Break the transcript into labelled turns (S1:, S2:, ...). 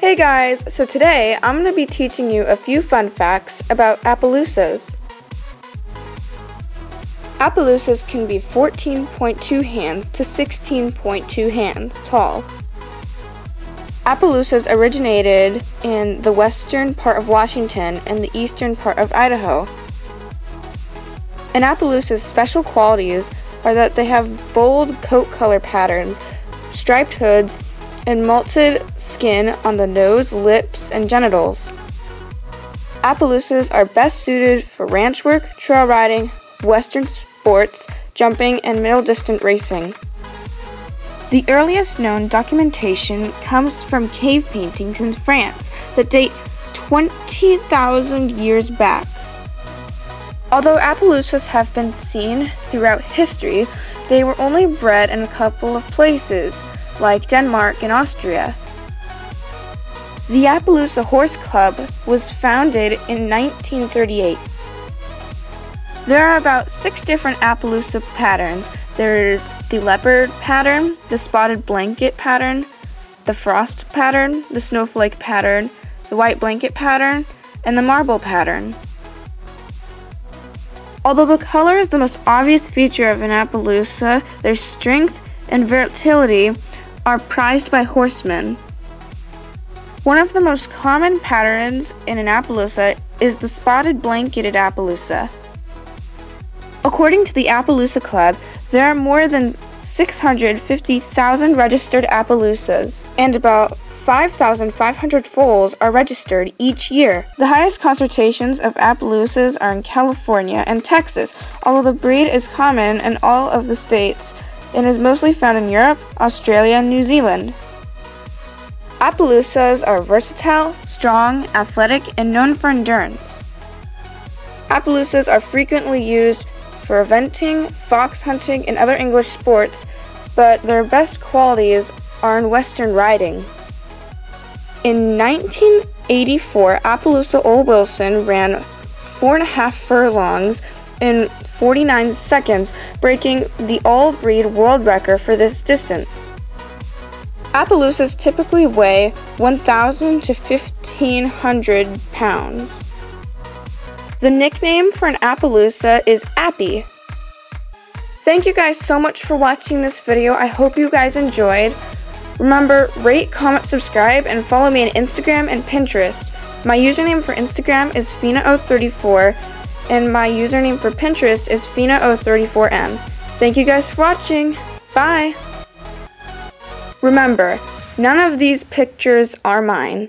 S1: Hey guys, so today I'm going to be teaching you a few fun facts about Appaloosas. Appaloosas can be 14.2 hands to 16.2 hands tall. Appaloosas originated in the western part of Washington and the eastern part of Idaho. And Appaloosa's special qualities are that they have bold coat color patterns, striped hoods, and mottled skin on the nose, lips, and genitals. Appaloosas are best suited for ranch work, trail riding, western sports, jumping, and middle distance racing. The earliest known documentation comes from cave paintings in France that date 20,000 years back. Although Appaloosas have been seen throughout history, they were only bred in a couple of places, like Denmark and Austria. The Appaloosa Horse Club was founded in 1938. There are about six different Appaloosa patterns. There's the leopard pattern, the spotted blanket pattern, the frost pattern, the snowflake pattern, the white blanket pattern, and the marble pattern. Although the color is the most obvious feature of an Appaloosa, their strength and versatility are prized by horsemen. One of the most common patterns in an Appaloosa is the spotted blanketed Appaloosa. According to the Appaloosa Club, there are more than 650,000 registered Appaloosas and about 5,500 foals are registered each year. The highest concentrations of Appaloosas are in California and Texas, although the breed is common in all of the states and is mostly found in Europe, Australia, and New Zealand. Appaloosas are versatile, strong, athletic, and known for endurance. Appaloosas are frequently used for eventing, fox hunting, and other English sports, but their best qualities are in Western riding. In 1984, Appaloosa Old Wilson ran four and a half furlongs in 49 seconds, breaking the all breed world record for this distance. Appaloosas typically weigh 1,000 to 1,500 pounds. The nickname for an Appaloosa is Appy. Thank you guys so much for watching this video. I hope you guys enjoyed. Remember, rate, comment, subscribe, and follow me on Instagram and Pinterest. My username for Instagram is Fina034 and my username for Pinterest is Fina034M. Thank you guys for watching. Bye! Remember, none of these pictures are mine.